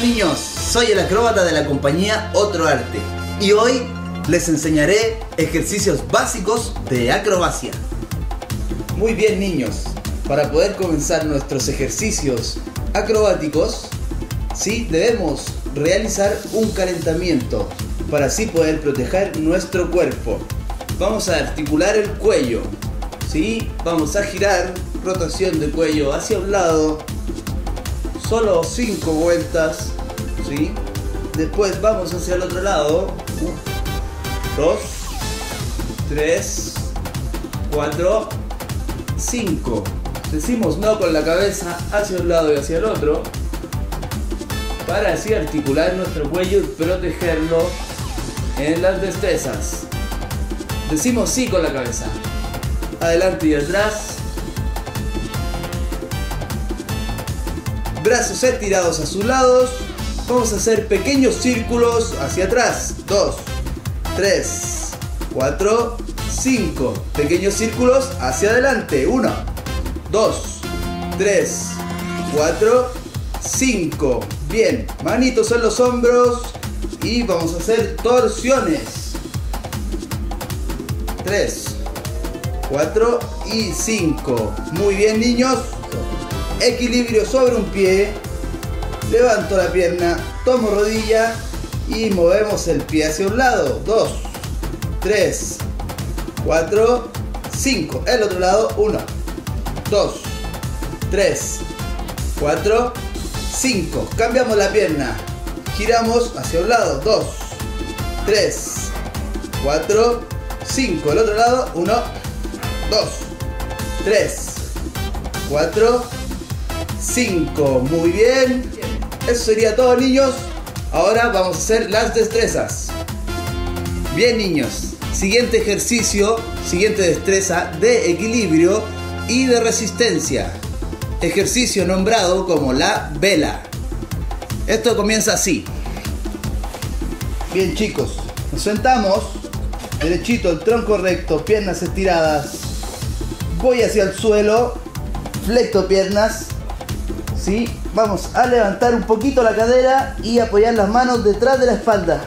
niños, soy el acróbata de la compañía Otro Arte y hoy les enseñaré ejercicios básicos de acrobacia. Muy bien niños, para poder comenzar nuestros ejercicios acrobáticos, ¿sí? debemos realizar un calentamiento para así poder proteger nuestro cuerpo. Vamos a articular el cuello, ¿sí? vamos a girar, rotación de cuello hacia un lado, solo 5 vueltas, ¿sí? Después vamos hacia el otro lado. 2, 3, 4, 5. Decimos no con la cabeza hacia un lado y hacia el otro. Para así articular nuestro cuello y protegerlo en las destrezas. Decimos sí con la cabeza. Adelante y atrás. Brazos estirados a sus lados. Vamos a hacer pequeños círculos hacia atrás. 2, 3, 4, 5. Pequeños círculos hacia adelante. 1, 2, 3, 4, 5. Bien, manitos en los hombros y vamos a hacer torsiones. 3, 4 y 5. Muy bien niños equilibrio sobre un pie, levanto la pierna, tomo rodilla y movemos el pie hacia un lado. 2, 3, 4, 5. El otro lado, 1, 2, 3, 4, 5. Cambiamos la pierna. Giramos hacia un lado. 2, 3, 4, 5. El otro lado, 1, 2, 3, 4, 5. Muy bien. Eso sería todo, niños. Ahora vamos a hacer las destrezas. Bien, niños. Siguiente ejercicio, siguiente destreza de equilibrio y de resistencia. Ejercicio nombrado como la vela. Esto comienza así. Bien, chicos. Nos sentamos. Derechito, el tronco recto, piernas estiradas. Voy hacia el suelo. Flecto piernas ¿sí? Vamos a levantar un poquito la cadera y apoyar las manos detrás de la espalda.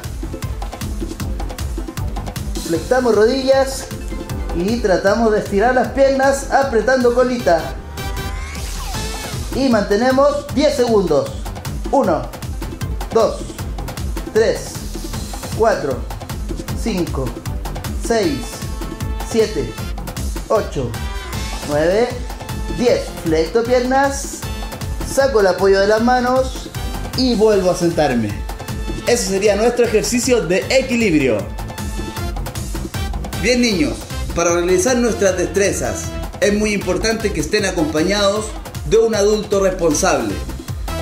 Flectamos rodillas y tratamos de estirar las piernas apretando colita. Y mantenemos 10 segundos. 1, 2, 3, 4, 5, 6, 7, 8, 9, 10. Flecto piernas saco el apoyo de las manos y vuelvo a sentarme. Ese sería nuestro ejercicio de equilibrio. Bien niños, para realizar nuestras destrezas es muy importante que estén acompañados de un adulto responsable,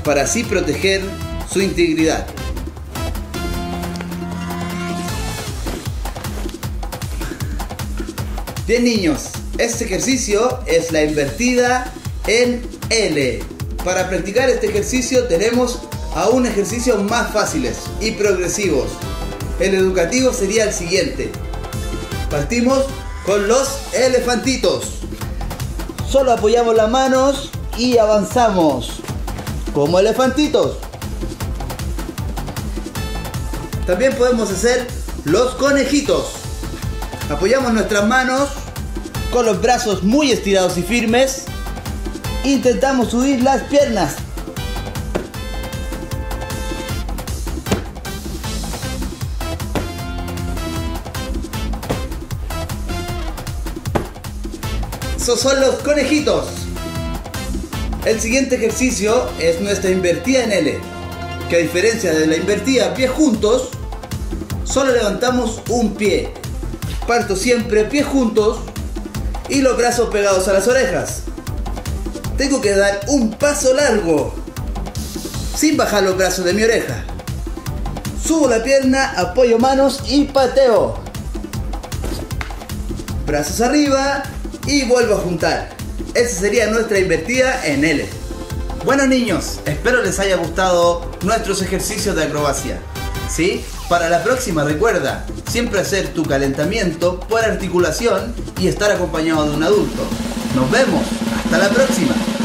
para así proteger su integridad. Bien niños, este ejercicio es la invertida en L. Para practicar este ejercicio tenemos aún ejercicios más fáciles y progresivos. El educativo sería el siguiente. Partimos con los elefantitos. Solo apoyamos las manos y avanzamos como elefantitos. También podemos hacer los conejitos. Apoyamos nuestras manos con los brazos muy estirados y firmes Intentamos subir las piernas. Esos son los conejitos. El siguiente ejercicio es nuestra invertida en L, que a diferencia de la invertida pies juntos, solo levantamos un pie. Parto siempre pies juntos y los brazos pegados a las orejas tengo que dar un paso largo sin bajar los brazos de mi oreja. Subo la pierna, apoyo manos y pateo. Brazos arriba y vuelvo a juntar. Esa sería nuestra invertida en L. Bueno niños, espero les haya gustado nuestros ejercicios de acrobacia. ¿Sí? Para la próxima recuerda, siempre hacer tu calentamiento por articulación y estar acompañado de un adulto. Nos vemos, hasta la próxima.